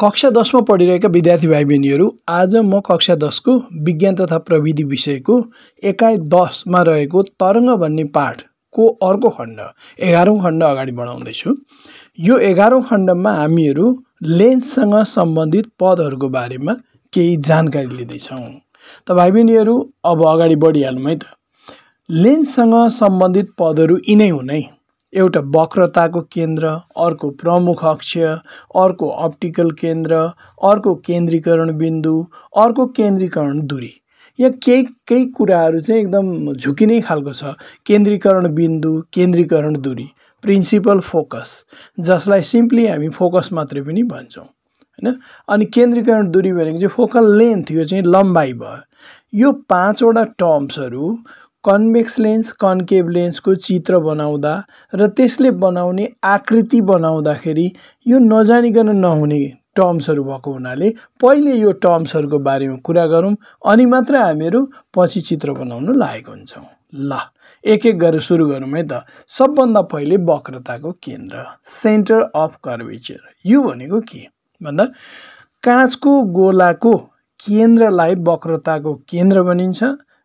कक्षा दसमा पढिरहेका विद्यार्थी भाइ बहिनीहरू आज म कक्षा दसको विज्ञान तथा प्रविधि विषयको एकाइ दसमा रहेको तरङ्ग भन्ने पाठको अर्को खण्ड एघारौँ खण्ड अगाडि बढाउँदैछु। यो एघारौँ खण्डमा हामीहरू लेन्ससँग सम्बन्धित पदहरूको बारेमा केही जानकारी लिँदैछौँ। त भाइ बहिनीहरू अब अगाडि बढिहालौँ है त। लेन्ससँग सम्बन्धित पदहरू यिनै हुन्। है एउटा वक्रताको केन्द्र अर्को प्रमुख अक्ष अर्को अप्टिकल केन्द्र अर्को केन्द्रीकरण बिन्दु अर्को केन्द्रीकरण दुरी। यहाँ केही केही कुराहरू चाहिँ एकदम झुकिने खालको छ। केन्द्रीकरण बिन्दु केन्द्रीकरण दुरी प्रिन्सिपल फोकस जसलाई सिम्पली हामी फोकस मात्रै पनि भन्छौँ होइन? अनि केन्द्रीकरण दुरी भनेको चाहिँ फोकल लेन्थ यो चाहिँ लम्बाइ भयो। यो पाँचवटा टर्म्सहरू कन्भेक्स लेन्स कन्केभ लेन्सको चित्र बनाउँदा र त्यसले बनाउने आकृति बनाउँदाखेरि यो नजानिकन नहुने टर्म्सहरू भएको हुनाले पहिले यो टर्म्सहरूको बारेमा कुरा गरौँ अनि मात्र हामीहरू पछि चित्र बनाउनु लागेको हुन्छौँ। ल एक एक गरेर सुरु गरौँ है त। सबभन्दा पहिले वक्रताको केन्द्र सेन्टर अफ कर्वेचर यो भनेको के? भन्दा काँचको गोलाको केन्द्रलाई वक्रताको केन्द्र भनिन्छ।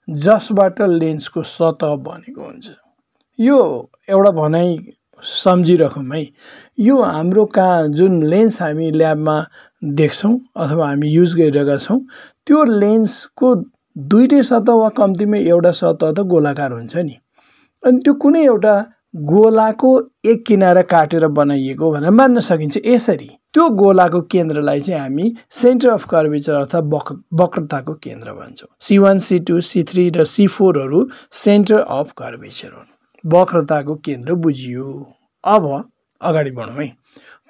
जसबाट लेन्सको सतह बनेको हुन्छ। यो एउटा भनाइ सम्झिराखौँ है। यो हाम्रो कहाँ जुन लेन्स हामी ल्याबमा देख्छौँ अथवा हामी युज गरिरहेका छौँ त्यो लेन्सको दुइटै सतह वा कम्तीमा एउटा सतह त गोलाकार हुन्छ नि। अनि त्यो कुनै एउटा गोलाको एक किनारा काटेर बनाइएको भनेर मान्न सकिन्छ। यसरी त्यो गोलाको केन्द्रलाई चाहिँ हामी सेन्टर अफ कर्वेचर अर्थात् वक वक्रताको केन्द्र भन्छौँ। C one C two C three र सी फोरहरू सेन्टर अफ कर्वेचर हुन्। वक्रताको केन्द्र बुझियो। अब अगाडि बढौँ है।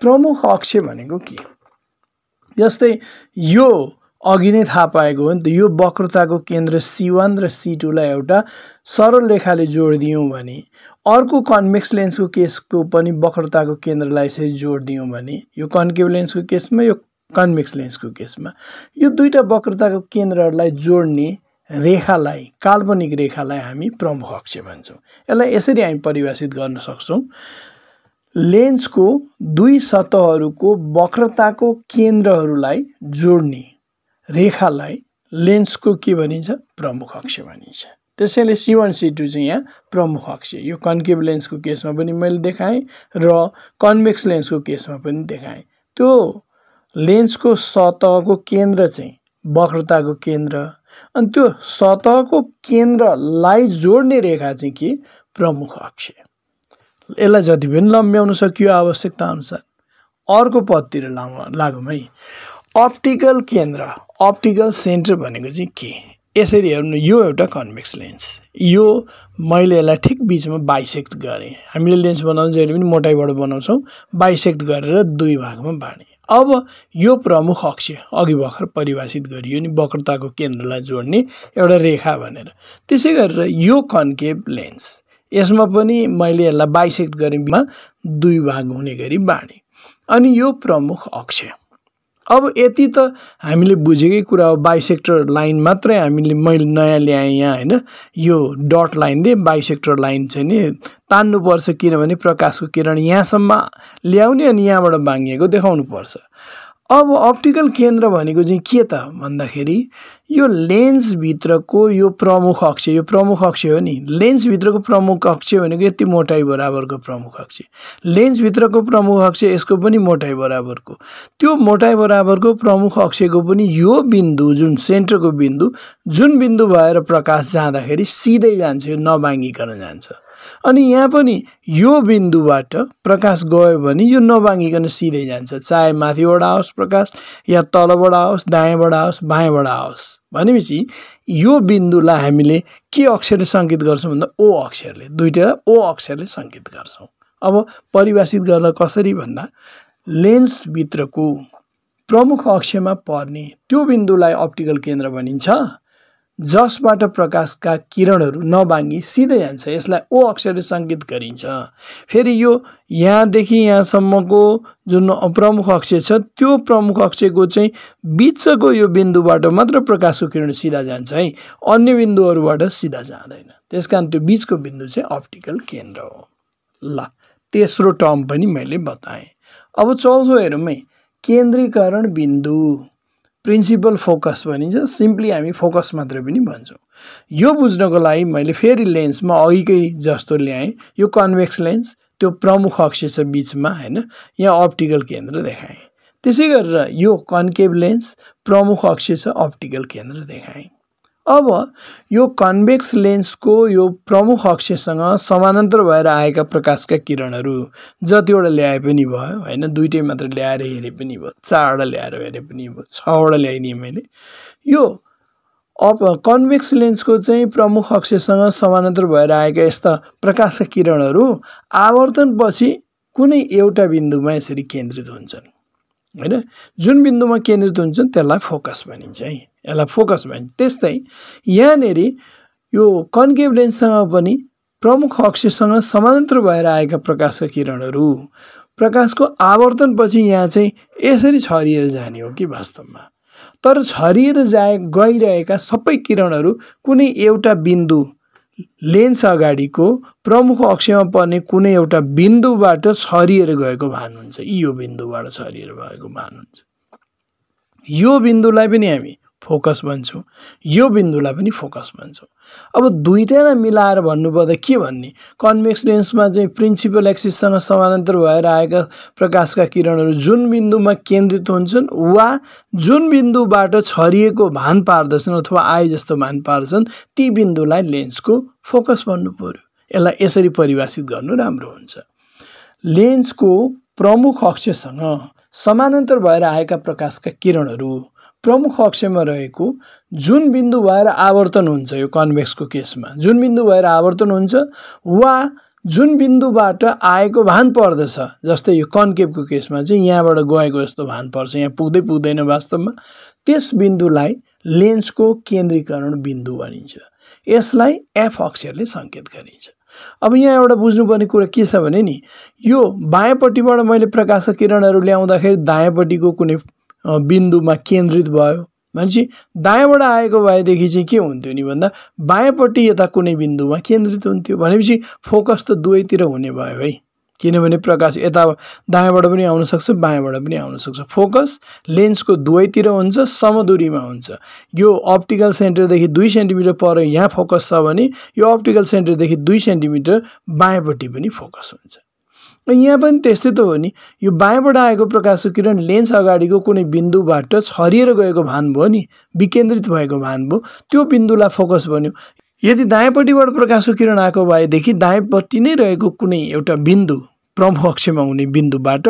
प्रमुख अक्ष भनेको के? जस्तै यो अघि नै थाहा पाएको हो नि त यो वक्रताको केन्द्र सी वान र सी टूलाई एउटा सरल रेखाले जोडिदियौँ भने अर्को कन्भेक्स लेन्सको केसको पनि वक्रताको केन्द्रलाई यसरी जोडिदियौँ भने यो कन्केभ लेन्सको केसमा यो कन्भेक्स लेन्सको केसमा यो दुईवटा वक्रताको केन्द्रहरूलाई जोड्ने रेखालाई काल्पनिक रेखालाई हामी प्रमुख अक्ष भन्छौँ। यसलाई यसरी हामी परिभाषित गर्न सक्छौँ। लेन्सको दुई सतहहरूको वक्रताको केन्द्रहरूलाई जोड्ने रेखालाई लेन्सको के भनिन्छ? प्रमुख अक्ष भनिन्छ। त्यसैले सी वान सी टू चाहिँ यहाँ प्रमुख अक्ष। यो कन्केभ लेन्सको केसमा पनि मैले देखाएँ र कन्भेक्स लेन्सको केसमा पनि देखाएँ। त्यो लेन्सको सतहको केन्द्र चाहिँ वक्रताको केन्द्र अनि त्यो सतहको केन्द्रलाई जोड्ने रेखा चाहिँ के? प्रमुख अक्ष। यसलाई जति पनि लम्ब्याउन सकियो आवश्यकता अनुसार अर्को पदतिर लाउँ लागौँ है। अप्टिकल केन्द्र अप्टिकल सेन्टर भनेको चाहिँ के? यसरी हेर्नु यो एउटा कन्भेक्स लेन्स। यो मैले यसलाई ठिक बिचमा बाइसेक्ट गरेँ। हामीले लेन्स बनाउनु जहिले पनि मोटाइबाट बनाउँछौँ बाइसेक्ट गरेर दुई भागमा बाँडेँ। अब यो प्रमुख अक्ष अघि भर्खर परिभाषित गरियो नि वक्रताको केन्द्रलाई जोड्ने एउटा रेखा भनेर। त्यसै गरेर यो कन्केभ लेन्स यसमा पनि मैले यसलाई बाइसेक्ट गरेँ दुई भाग हुने गरी बाँडेँ। अनि यो प्रमुख अक्ष अब यति त हामीले बुझेकै कुरा हो बाइसेक्टर लाइन मात्रै हामीले मैले नयाँ ल्याएँ यहाँ होइन? यो डट लाइनले बाइसेक्टर लाइन चाहिँ नि। तान्नुपर्छ किनभने प्रकाशको किरण यहाँसम्म ल्याउने अनि यहाँबाट बाङ्गिएको देखाउनु पर्छ अब अप्टिकल केन्द्र भनेको चाहिँ के त भन्दाखेरि यो लेन्सभित्रको यो प्रमुख अक्ष यो प्रमुख अक्ष हो नि। लेन्सभित्रको प्रमुख अक्ष भनेको यति मोटाइ बराबरको प्रमुख अक्ष। लेन्सभित्रको प्रमुख अक्ष यसको पनि मोटाइ बराबरको। त्यो मोटाइ बराबरको प्रमुख अक्षको पनि यो बिन्दु जुन सेन्टरको बिन्दु जुन बिन्दु भएर प्रकाश जाँदाखेरि सिधै जान्छ यो नबाङ्गिकन जान्छ। अनि यहाँ पनि यो बिन्दुबाट प्रकाश गयो भने यो नबाङ्गिकन सिधै जान्छ। चाहे माथिबाट आओस् प्रकाश या तलबाट आओस् दायाँबाट आओस् बायाँबाट आओस्। भनेपछि यो बिन्दुलाई हामीले के अक्षरले सङ्केत गर्छौँ भन्दा ओ अक्षरले दुइटा ओ अक्षरले सङ्केत गर्छौँ। अब परिभाषित गर्दा कसरी भन्दा लेन्सभित्रको प्रमुख अक्षमा पर्ने त्यो बिन्दुलाई अप्टिकल केन्द्र भनिन्छ। जसबाट प्रकाशका किरणहरू नबाङ्गी सिधै जान्छ। यसलाई ओ अक्षरले सङ्केत गरिन्छ। फेरि यो यहाँदेखि यहाँसम्मको जुन प्रमुख अक्ष छ त्यो प्रमुख अक्षको चाहिँ बिचको यो बिन्दुबाट मात्र प्रकाशको किरण सिधा जान्छ है। अन्य बिन्दुहरूबाट सिधा जाँदैन। त्यस कारण त्यो बिचको बिन्दु चाहिँ अप्टिकल केन्द्र हो। ल तेस्रो टर्म पनि मैले बताएँ। अब चौथो हेरौँ है। केन्द्रीकरण बिन्दु। प्रिन्सिपल फोकस भनिन्छ सिम्पली हामी फोकस मात्र पनि भन्छौँ। यो बुझ्नको लागि मैले फेरि लेन्समा अघिकै जस्तो ल्याएँ यो कन्भेक्स लेन्स त्यो प्रमुख अक्ष छ बिचमा होइन? यहाँ अप्टिकल केन्द्र देखाएँ। त्यसै गरेर यो कन्केभ लेन्स प्रमुख अक्ष छ अप्टिकल केन्द्र देखाएँ। अब यो कन्भेक्स लेन्सको यो प्रमुख अक्षसँग समानान्तर भएर आएका प्रकाशका किरणहरू जतिवटा ल्याए पनि भयो होइन? दुइटै मात्र ल्याएर हेरे पनि भयो चारवटा ल्याएर हेरे पनि भयो छवटा ल्याइदिएँ मैले। यो अब कन्भेक्स लेन्सको चाहिँ प्रमुख अक्षसँग समानान्तर भएर आएका यस्ता प्रकाशका किरणहरू आवर्तनपछि कुनै एउटा बिन्दुमा यसरी केन्द्रित हुन्छन्। होइन? जुन बिन्दुमा केन्द्रित हुन्छन् त्यसलाई फोकस भनिन्छ है। यसलाई फोकस भनिन्छ त्यस्तै यहाँनिर यो कन्केभ लेन्ससँग पनि प्रमुख अक्षसँग समानान्तर भएर आएका प्रकाशका किरणहरू प्रकाशको आवर्तनपछि यहाँ चाहिँ यसरी छरिएर जाने हो कि वास्तवमा? तर छरिएर जाए गइरहेका सबै किरणहरू कुनै एउटा बिन्दु लेन्स अगाडिको प्रमुख अक्षमा पर्ने कुनै एउटा बिन्दुबाट छरिएर गएको भान हुन्छ। यो बिन्दुबाट छरिएर भएको भान हुन्छ। यो बिन्दुलाई पनि हामी फोकस भन्छौँ। यो बिन्दुलाई पनि फोकस भन्छौँ। अब दुइटैलाई मिलाएर भन्नुपर्दा के भन्ने? कन्भेक्स लेन्समा चाहिँ प्रिन्सिपल एक्सिससँग समानान्तर भएर आएका प्रकाशका किरणहरू जुन बिन्दुमा केन्द्रित हुन्छन् वा जुन बिन्दुबाट छरिएको भान पार्दछन् अथवा आए जस्तो भान पार्छन् ती बिन्दुलाई लेन्सको फोकस भन्नु पर्यो। यसलाई यसरी परिभाषित गर्नु राम्रो हुन्छ। लेन्सको प्रमुख अक्षसँग समानान्तर भएर आएका प्रकाशका किरणहरू प्रमुख अक्षमा रहेको जुन बिन्दु भएर आवर्तन हुन्छ यो कन्भेक्सको केसमा जुन बिन्दु भएर आवर्तन हुन्छ वा जुन बिन्दुबाट आएको भान पर्दछ जस्तै यो कन्केभको केसमा चाहिँ यहाँबाट गएको जस्तो भान पर्छ यहाँ पुग्दै पुग्दैन वास्तवमा त्यस बिन्दुलाई लेन्सको केन्द्रीकरण बिन्दु भनिन्छ। यसलाई एफ अक्षरले सङ्केत गरिन्छ। अब यहाँ एउटा बुझ्नुपर्ने कुरा के छ भने नि यो बायाँपट्टिबाट मैले प्रकाशक किरणहरू ल्याउँदाखेरि दायाँपट्टिको कुनै बिन्दुमा केन्द्रित भयो। भनेपछि दायाँबाट आएको भएदेखि चाहिँ के हुन्थ्यो नि भन्दा बायाँपट्टि यता कुनै बिन्दुमा केन्द्रित हुन्थ्यो। भनेपछि फोकस त दुवैतिर हुने भयो है। किनभने प्रकाश यता दायाँबाट पनि आउनसक्छ बायाँबाट पनि आउनसक्छ फोकस लेन्सको दुवैतिर हुन्छ समदूरीमा हुन्छ। यो अप्टिकल सेन्टरदेखि दुई सेन्टिमिटर पर यहाँ फोकस छ भने यो अप्टिकल सेन्टरदेखि दुई सेन्टिमिटर बायाँपट्टि पनि फोकस हुन्छ। यहाँ पनि त्यस्तै त हो नि। यो बायाँबाट आएको प्रकाशको किरण लेन्स अगाडिको कुनै बिन्दुबाट छरिएर गएको भान भयो नि विकेन्द्रित भएको भान भयो त्यो बिन्दुलाई फोकस भन्यो यदि दायाँपट्टिबाट प्रकाशको किरण आएको भएदेखि दायाँपट्टि नै रहेको कुनै एउटा बिन्दु प्रमुख अक्षमा हुने बिन्दुबाट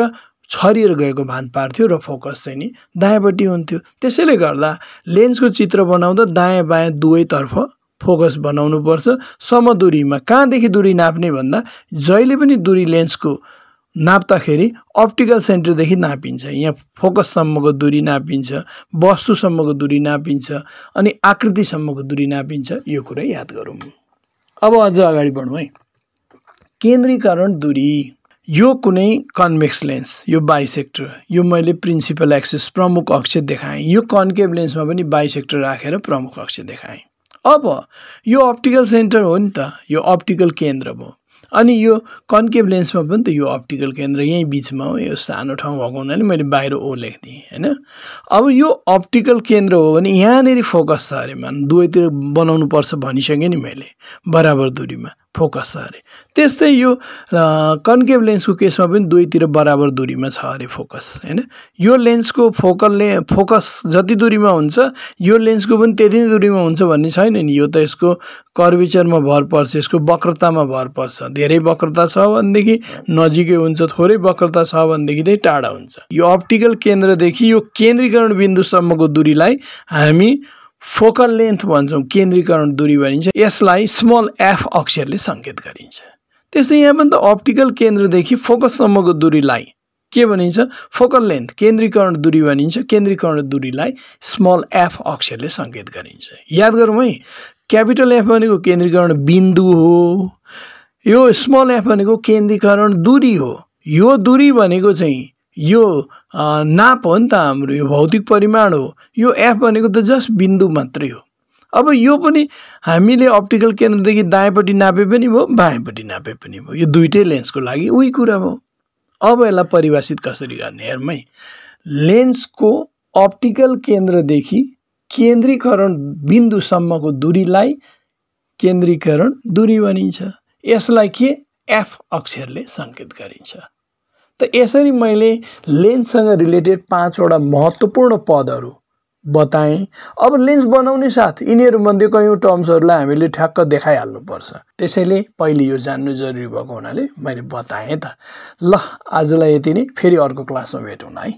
छरिएर गएको भान पार्थ्यो र फोकस चाहिँ नि दायाँपट्टि हुन्थ्यो। त्यसैले गर्दा लेन्सको चित्र बनाउँदा दायाँ बायाँ दुवैतर्फ फोकस बनाउनुपर्छ समदूरीमा कहाँदेखि दुरी नाप्ने भन्दा जहिले पनि दुरी लेन्सको नाप्दाखेरि अप्टिकल सेन्टरदेखि नापिन्छ। यहाँ फोकससम्मको दुरी नापिन्छ वस्तुसम्मको दुरी नापिन्छ अनि आकृतिसम्मको दुरी नापिन्छ यो कुरा याद गरौँ। अब अझ अगाडि बढौँ है। केन्द्रीकरण दुरी। यो कुनै कन्भेक्स लेन्स यो बाइसेक्टर यो मैले प्रिन्सिपल एक्सिस प्रमुख अक्ष देखाएँ। यो कन्केभ लेन्समा पनि बाइसेक्टर राखेर प्रमुख अक्ष देखाएँ। अब यो अप्टिकल सेन्टर हो नि त यो अप्टिकल केन्द्र भयो। अनि यो कन्केभ लेन्समा पनि त यो अप्टिकल केन्द्र यहीँ बिचमा हो यो सानो ठाउँ भएको हुनाले मैले बाहिर ओ लेखिदिएँ होइन? अब यो अप्टिकल केन्द्र हो भने यहाँनिर फोकस छ अरे मान दुवैतिर बनाउनु पर्छ भनिसकेँ नि मैले बराबर दुरीमा। फोकस छ अरे। त्यस्तै यो कन्केभ लेन्सको केसमा पनि दुईतिर बराबर दुरीमा छ अरे फोकस होइन? यो लेन्सको फोकलले फोकस जति दुरीमा हुन्छ यो लेन्सको पनि त्यति नै दुरीमा हुन्छ भन्ने छैन नि। यो त यसको कर्भिचरमा भर पर्छ यसको वक्रतामा भर पर्छ। धेरै वक्रता छ भनेदेखि नजिकै हुन्छ थोरै वक्रता छ भनेदेखि चाहिँ टाढा हुन्छ। यो अप्टिकल केन्द्रदेखि यो केन्द्रीकरण बिन्दुसम्मको दुरीलाई हामी फोकल लेन्थ भन्छौँ केन्द्रीकरण दूरी भनिन्छ। यसलाई स्मल एफ अक्षरले सङ्केत गरिन्छ। त्यस्तै यहाँ पनि त अप्टिकल केन्द्रदेखि फोकससम्मको दूरीलाई के भनिन्छ? फोकल लेन्थ केन्द्रीकरण दूरी भनिन्छ। केन्द्रीकरण दूरीलाई स्मल एफ अक्षरले सङ्केत गरिन्छ। याद गरौँ है क्यापिटल एफ भनेको केन्द्रीकरण बिन्दु हो। यो स्मल एफ भनेको केन्द्रीकरण दूरी हो। यो दूरी भनेको चाहिँ यो नाप हो नि त हाम्रो यो भौतिक परिमाण हो। यो एफ भनेको त जस्ट बिन्दु मात्रै हो। अब यो पनि हामीले अप्टिकल केन्द्रदेखि दायाँपट्टि नापे पनि भयो बायाँपट्टि नापे पनि भयो। यो दुइटै लेन्सको लागि उही कुरा भयो अब यसलाई परिभाषित कसरी गर्ने हेरौँ है लेन्सको अप्टिकल केन्द्रदेखि केन्द्रीकरण बिन्दुसम्मको दूरीलाई केन्द्रीकरण दूरी भनिन्छ। यसलाई के? एफ अक्षरले सङ्केत गरिन्छ। त यसरी मैले लेन्ससँग रिलेटेड पाँचवटा महत्त्वपूर्ण पदहरू बताएँ। अब लेन्स बनाउने साथ यिनीहरूमध्ये कयौँ टर्म्सहरूलाई हामीले ठ्याक्क देखाइहाल्नुपर्छ। त्यसैले पहिले यो जान्नु जरुरी भएको हुनाले मैले बताएँ त। ल आजलाई यति नै। फेरि अर्को क्लासमा भेटौँ है।